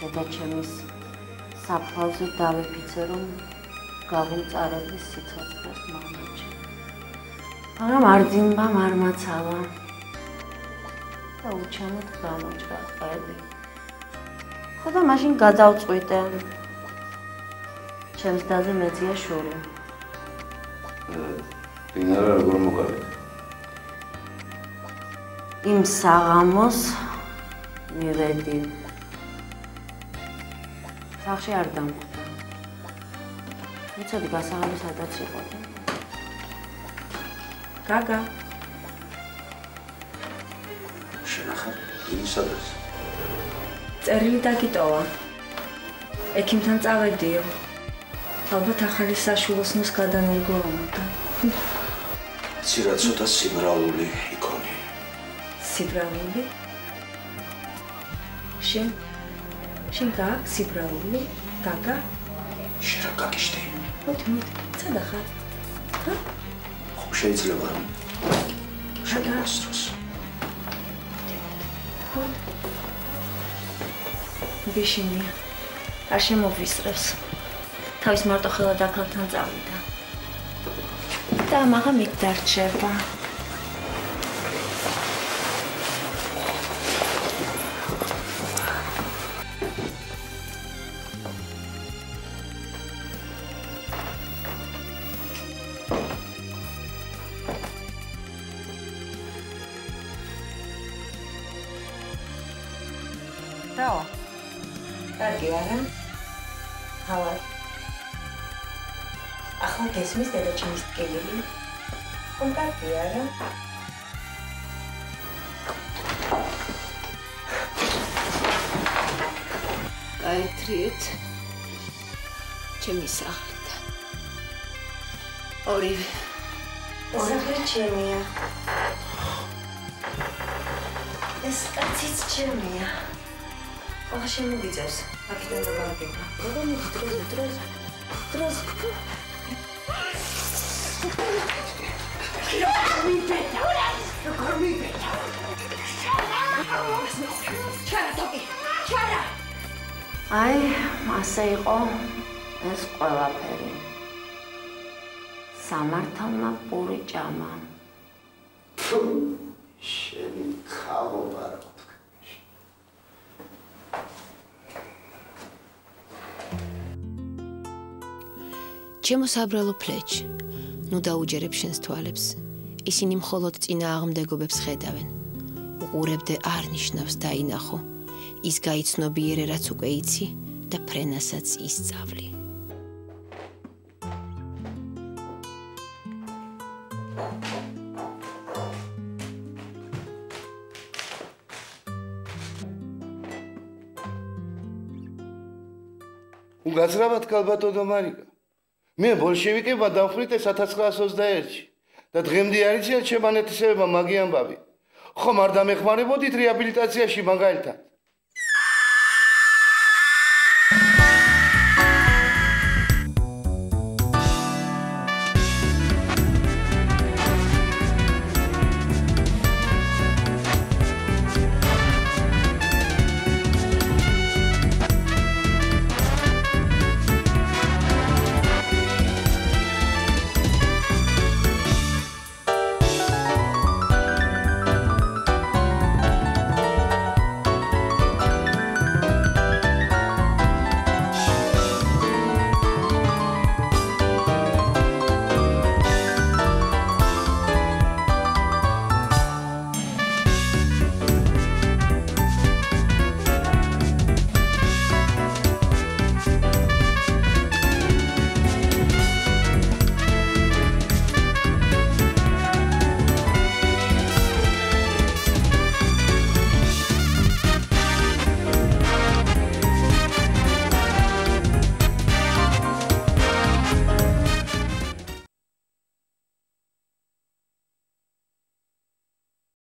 დედა ჩემის საფლავზე დავიფიცე, რომ გავუმწარებლის სიცოცხლეს მამაჩი. მაგრამ არ ძიმბამ არ მაცალა. და უჩამოდ გამოჭრა ყველი. ხო და მაშინ გადავწყვიტე. ჩემს დაზე მეძია შური. დინარა როგორ მოკარეთ? იმ საღამოს მივედი სახში არ დამხვდა. ვიცოდი გასაღამო სადაც იყო. გაგა შენახარ ისადაც წერილი დაგიტოვა. ექიმთან წავედიო. ალბათ ახალი საშუალოსნოს გადანერგო ამოდა. ცირა ცოტა სიმრავლული იქონი. სიბრაული? შენ შენ გაქვს სიბრაული? გაგა? შენ რა გაგიშტი? მოდი, მოდი, სადა ხარ? ჰა? ხო შეიძლება რომ შეგასწროს. მოდი. გეშინია. არ შემოგვისწრებს. თავის მარტო ხელა დაკალთან წავიდა. და მაღა მიგდარჩება. კარგი არა? ჰალა. ახლა გესმის დედა ჩემის ტკივილი? ხომ კარგი არა? გაეთრიეთ ჩემი სახლიდან. ორივე. ორივე ჩემია. ეს კაციც ჩემია. ახლა შემოგიწევს. აქედან გამარჯობა. როგორ მიდროს დროს დროს მიბედა. როგორ მიბედა? ჩარა თოკი. ჩარა. აი, ასე იყო ეს ყველაფერი. სამართალმა პური ჭამა. შენი ჩემო საბრალო ფლეჩ. ნუ დაუჯერებ შენს თვალებს. ისინი მხოლოდ წინა აღმდეგობებს ხედავენ. უყურებდე არ ნიშნავს დაინახო. ის გაიცნობიერე რაც უკვე იცი და ფრენასაც ისწავლი უგაზრავად კალბატონო მარიკა მე ბოლშევიკებმა დამხრიტე 1921-ში და დღემდე არიციან ჩემ ანეთისებმა მაგი ამბავი ხომ არ დამეხმარებოდით რეაბილიტაციაში მაგალითად